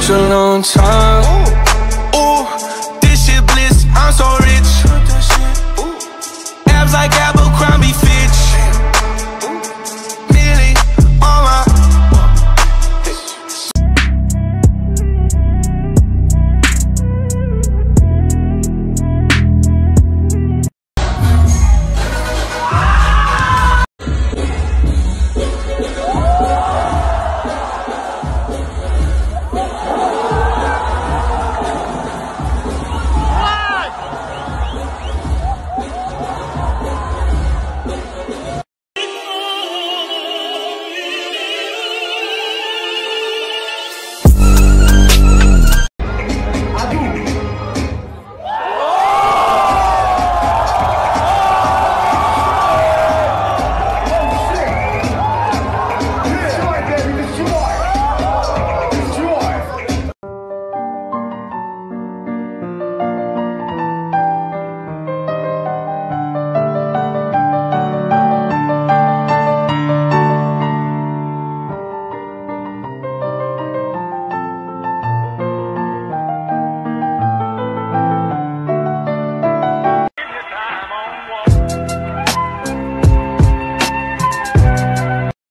such a long time. Ooh, this shit bliss, I'm so rich. Abs like Abercrombie